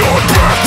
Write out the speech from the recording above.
Your breath.